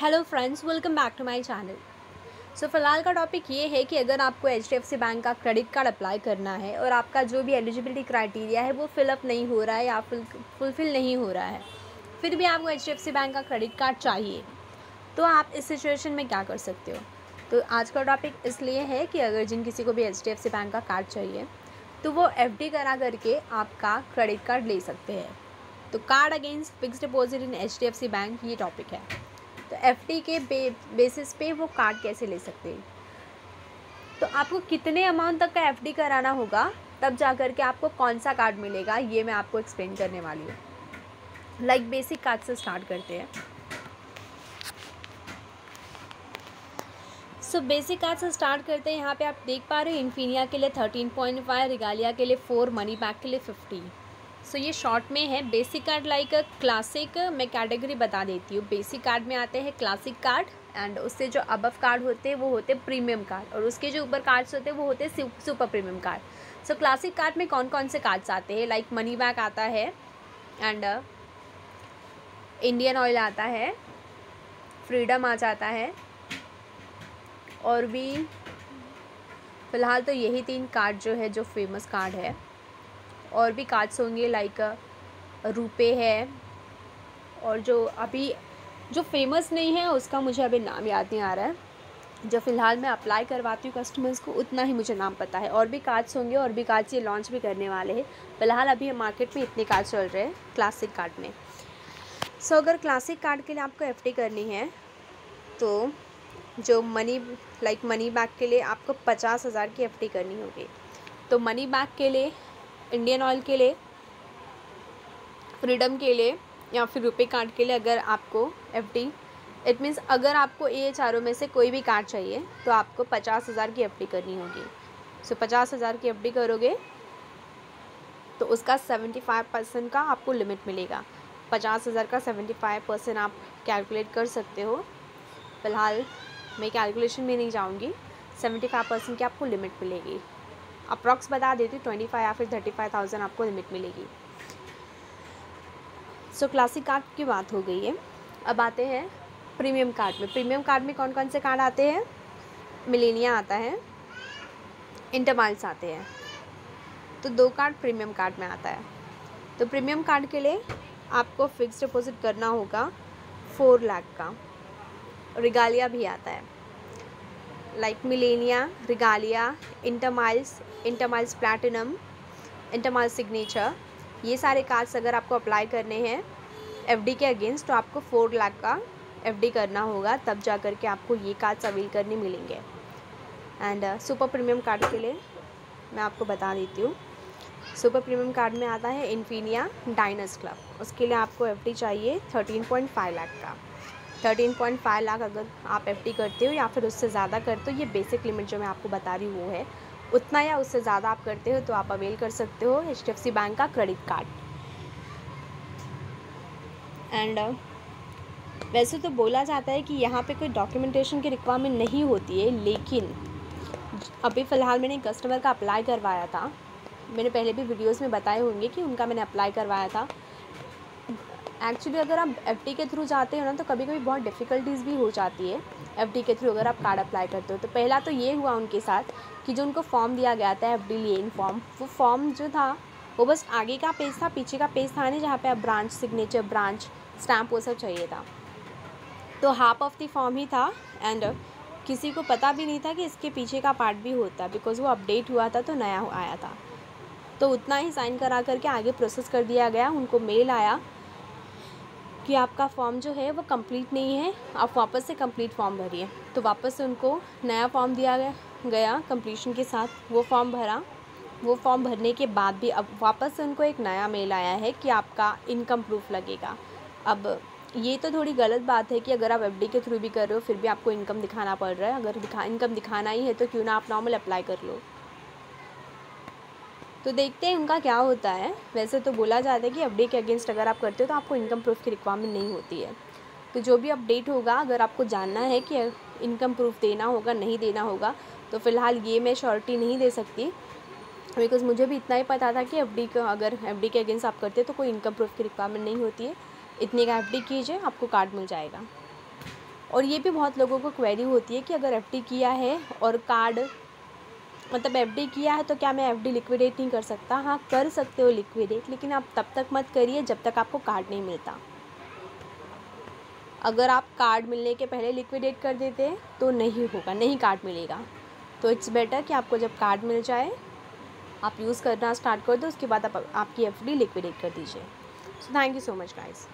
Hello friends welcome back to my channel so फ़िलहाल का topic ये है कि अगर आपको H D F C bank का क्रेडिट कार्ड अप्लाई करना है और आपका जो भी एलिजिबिलिटी क्राइटेरिया है वो फिलअप नहीं हो रहा है या फिल फुलफ़िल नहीं हो रहा है, फिर भी आपको H D F C bank का क्रेडिट कार्ड चाहिए। तो आप इस सिचुएशन में क्या कर सकते हो? तो आज का टॉपिक इसलिए है कि अगर जिन किसी को भी सी बैंक का कार्ड चाहिए तो वो एफ़ डी करा करके आपका क्रेडिट कार्ड ले सकते हैं। तो card against fix deposit in C bank ये टॉपिक है। तो एफ़ के बे, बेसिस पे वो कार्ड कैसे ले सकते हैं? तो आपको कितने अमाउंट तक का एफडी कराना होगा तब जा कर के आपको कौन सा कार्ड मिलेगा ये मैं आपको एक्सप्लेन करने वाली हूँ। लाइक बेसिक कार्ड से स्टार्ट करते हैं। सो बेसिक कार्ड से स्टार्ट करते हैं यहाँ पे आप देख पा रहे हैं इन्फीनिया के लिए थर्टीन पॉइंट फाइव रिगालिया के लिए फोर मनी बैक के लिए फिफ्टी सो ये शॉर्ट में है बेसिक कार्ड लाइक क्लासिक मैं कैटेगरी बता देती हूँ। बेसिक कार्ड में आते हैं क्लासिक कार्ड एंड उससे जो अबव कार्ड होते हैं, वो होते हैं प्रीमियम कार्ड और उसके जो ऊपर कार्ड्स होते हैं, वो होते हैं super premium card so classic card में कौन कौन से कार्ड्स आते हैं? लाइक मनी बैक आता है एंड इंडियन ऑयल आता है फ्रीडम आ जाता है और भी, फ़िलहाल तो यही तीन कार्ड जो है, जो फ़ेमस कार्ड है। और भी कार्ड्स होंगे लाइक रुपए है। और जो अभी जो फ़ेमस नहीं है, उसका मुझे अभी नाम याद नहीं आ रहा है। जो फ़िलहाल मैं अप्लाई करवाती हूँ कस्टमर्स को, उतना ही मुझे नाम पता है। और भी कार्ड्स होंगे और भी कार्ड्स ये लॉन्च भी करने वाले हैं। फ़िलहाल अभी मार्केट में इतने कार्ड चल रहे हैं क्लासिक कार्ड में। सो अगर क्लासिक कार्ड के लिए आपको एफ़ करनी है तो जो मनी लाइक मनी बैग के लिए आपको पचास हज़ार की एफ़ करनी होगी। तो मनी बैग के लिए इंडियन ऑयल के लिए फ्रीडम के लिए, या फिर रुपए कार्ड के लिए अगर आपको एफ़ डी इट मीन्स अगर आपको ये चारों में से कोई भी कार्ड चाहिए तो आपको पचास हज़ार की एफ़ डी करनी होगी। सो पचास हज़ार की एफ़ डी करोगे तो उसका सेवेंटी फाइव परसेंट का आपको लिमिट मिलेगा। पचास हज़ार का सेवेंटी फाइव परसेंट आप कैलकुलेट कर सकते हो। फ़िलहाल, मैं कैलकुलेशन में नहीं जाऊँगी। सेवेंटी फाइव परसेंट की आपको लिमिट मिलेगी। अप्रॉक्स बता देती हूँ ट्वेंटी फाइव या फिर थर्टी फाइव थाउज़ेंड आपको लिमिट मिलेगी। सो क्लासिक कार्ड की बात हो गई है। अब आते हैं प्रीमियम कार्ड में। प्रीमियम कार्ड में कौन कौन से कार्ड आते हैं? मिलेनिया आता है। इंटरमाइल्स आते हैं। तो दो कार्ड प्रीमियम कार्ड में आता है। तो प्रीमियम कार्ड के लिए आपको फिक्स डिपॉजिट करना होगा फोर लाख का। रिगालिया भी आता है। Like Millennia Regalia InterMiles InterMiles platinum InterMiles signature ये सारे कार्ड्स अगर आपको अप्लाई करने हैं एफडी के अगेंस्ट तो आपको फोर लाख का एफडी करना होगा, तब जा कर के आपको ये कार्ड्स अवेल करने मिलेंगे। एंड सुपर प्रीमियम कार्ड के लिए मैं आपको बता देती हूँ। सुपर प्रीमियम कार्ड में आता है इन्फीनिया डाइनस क्लब उसके लिए आपको एफडी चाहिए थर्टीन पॉइंट फाइव लाख का। थर्टीन पॉइंट फाइव लाख अगर आप एफटी करते हो या फिर उससे ज़्यादा करते हो, ये बेसिक लिमिट जो मैं आपको बता रही हूँ, वो है। उतना या उससे ज़्यादा आप करते हो तो आप अवेल कर सकते हो एचडीएफसी बैंक का क्रेडिट कार्ड एंड वैसे तो बोला जाता है कि यहाँ पे कोई डॉक्यूमेंटेशन की रिक्वायरमेंट नहीं होती है, लेकिन अभी फ़िलहाल मैंने कस्टमर का अप्लाई करवाया था। मैंने पहले भी वीडियोस में बताए होंगे कि उनका मैंने अप्लाई करवाया था। एक्चुअली अगर आप एफ़ के थ्रू जाते हो ना तो कभी कभी बहुत डिफ़िकल्टीज़ भी हो जाती है एफ़ के थ्रू अगर आप कार्ड अप्लाई करते हो। तो पहला तो ये हुआ उनके साथ कि जो उनको फॉर्म दिया गया था एफ़ डी लियन फॉर्म वो फॉर्म जो था, वो बस आगे का पेज था, पीछे का पेज था नहीं, जहाँ पे आप ब्रांच सिग्नेचर ब्रांच स्टैम्प वो सब चाहिए था। तो हाफ़ ऑफ़ द फॉर्म ही था एंड किसी को पता भी नहीं था कि इसके पीछे का पार्ट भी होता बिकॉज़ वो अपडेट हुआ था तो नया आया था। तो उतना ही साइन करा करके आगे प्रोसेस कर दिया गया, उनको मेल आया। कि आपका फॉर्म जो है वो कंप्लीट नहीं है, आप वापस से कंप्लीट फॉर्म भरिए। तो वापस से उनको नया फॉर्म दिया गया गया कंप्लीशन के साथ, वो फॉर्म भरा। वो फॉर्म भरने के बाद भी अब वापस से उनको एक नया मेल आया है कि आपका इनकम प्रूफ लगेगा। अब ये तो थोड़ी गलत बात है कि अगर आप एफ़ के थ्रू भी कर रहे हो, फिर भी आपको इनकम दिखाना पड़ रहा है। अगर दिखा इनकम दिखाना ही है तो क्यों ना आप नॉर्मल अप्लाई कर लो। तो देखते हैं उनका क्या होता है। वैसे तो बोला जाता है कि अपडेट के अगेंस्ट अगर आप करते हो तो आपको इनकम प्रूफ की रिक्वायरमेंट नहीं होती है। तो जो भी अपडेट होगा, अगर आपको जानना है कि इनकम प्रूफ देना होगा, नहीं देना होगा तो फ़िलहाल ये मैं श्योरिटी नहीं दे सकती। बिकॉज़ मुझे भी इतना ही पता था कि एफ़ का अगर एफडी के अगेंस्ट आप करते हो तो कोई इनकम प्रूफ की रिक्वायरमेंट नहीं होती है। इतने का एफ़ कीजिए, आपको कार्ड मिल जाएगा। और ये भी बहुत लोगों को क्वेरी होती है कि अगर एफडी किया है और कार्ड मतलब एफडी किया है तो क्या मैं एफडी लिक्विडेट नहीं कर सकता? हाँ कर सकते हो लिक्विडेट लेकिन आप तब तक मत करिए जब तक आपको कार्ड नहीं मिलता। अगर आप कार्ड मिलने के पहले लिक्विडेट कर देते तो नहीं होगा, नहीं कार्ड मिलेगा। तो इट्स बेटर कि आपको जब कार्ड मिल जाए, आप यूज़ करना स्टार्ट कर दो, उसके बाद आप, आपकी एफ़ डी लिक्विडेट कर दीजिए। So thank you so much guys